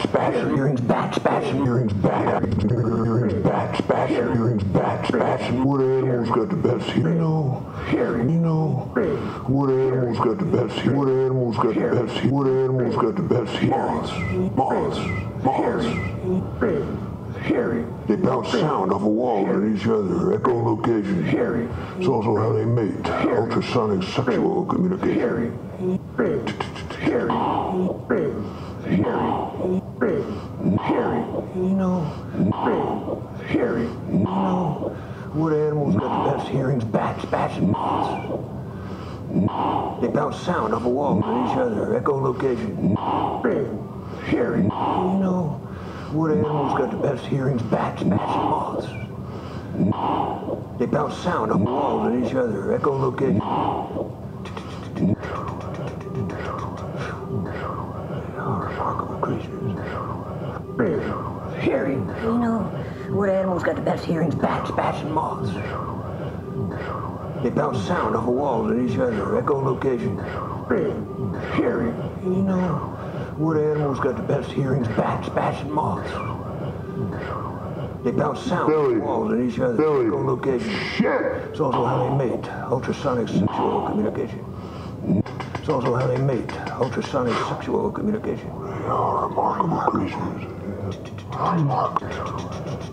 backspash earrings backspash earrings bats, earrings backspash earrings backspash what animals got the best hearing? You know, hearing. You know, what animals got the best hearing? What animals got the best hearing? What animals got the best hearing? Moths, moths, moths. Hearing. They bounce sound off a wall at each other, echolocation. Hearing. It's also how they mate, ultrasonic sexual communication. Hearing. Hearing. You know, hearing. You know, what animals got the best hearings? Bats, bats, and bats. They bounce sound off a wall at each other. Echolocation. Hearing. You know, what animals got the best hearings? Bats, bats, and moths. They bounce sound off walls at each other. Echolocation. That's hearing's bats, bats, and moths. They bounce sound off of walls and each other, echolocation. Hearing. You know, what animal's got the best hearings? Bats, bats, and moths. They bounce sound Billy. off walls and each other, echo location. Shit! It's also how they mate, ultrasonic sexual communication. It's also how they mate, ultrasonic sexual communication. They are remarkable creatures.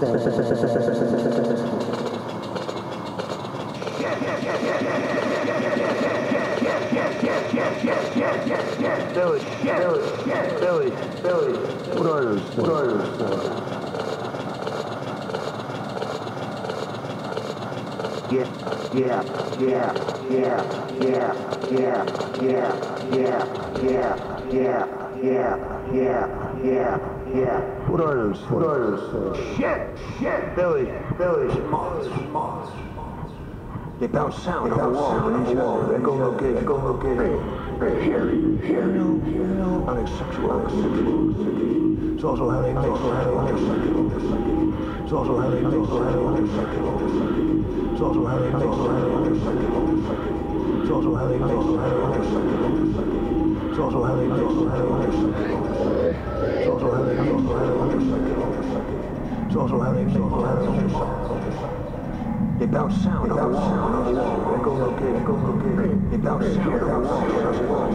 Billy, Billy, Billy, Billy. What are those? What are those? Yeah, yeah, yeah, yeah, yeah, yeah, yeah, yeah, yeah, yeah, yeah, yeah, yeah. Yeah. What are those? What are those? Shit! Shit! Billy! Billy! Moths! Moths! They bounce sound they bounce the wall. Sound on the wall. They go location. Go location. Harry. Harry. Unisexual. Unisexual. It's also how they mix. It's also how they mix. It's also how they mix. It's also how they mix. It's also how they mix. It's also how they mix. It's also how they make sounds. They bounce sound off the wall. Echo locate, echo locate. They bounce sound off the wall.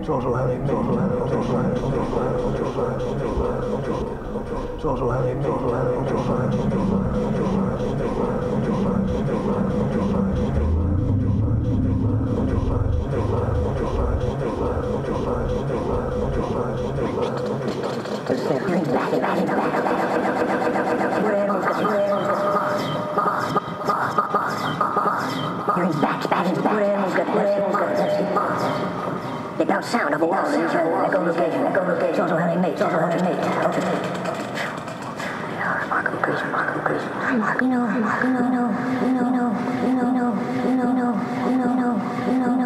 It's also how they make sounds. It's also how they make sounds. The belt sound of a wall in Israel, a location, a location. It's also how they mate, it's also how they mate, also how they mate. Mark, you know, Mark, you know, you know, you know, you know, you know, you know, you know, you know, you know, you know.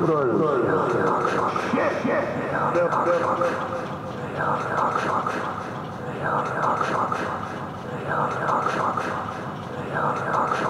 What are you?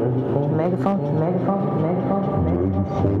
megaphone, megaphone, megaphone, megaphone, megaphone.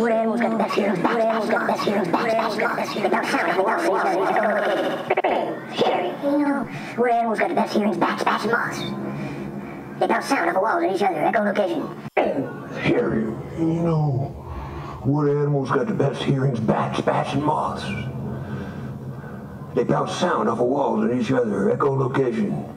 Wood animals got the best heroes back. Wood animals got the best heroes back. Without sound, without reason, without Hearing, you know. Wood animals got the best hearings back. Back monsters. They bounce sound off the walls at each other. Echo location. Hearing, you know what animals got the best hearings? Bats, bats, and moths. They bounce sound off of walls at each other. Echolocation.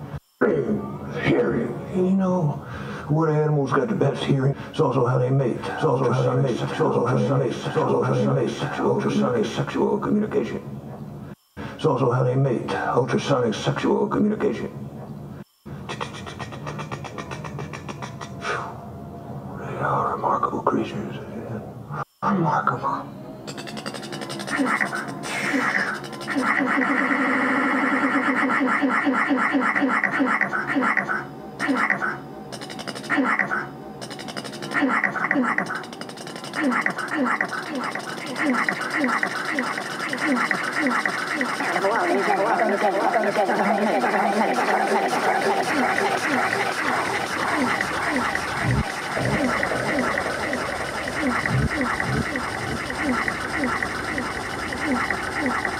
Hearing. And you know what animals got the best hearing? It's also how they mate. It's also how they mate. It's also how they mate. It's also how they mate. Ultrasonic sexual communication. It's also how they mate. Ultrasonic sexual communication. They are remarkable creatures. Anagma. Anagma. Thank you. Thank you.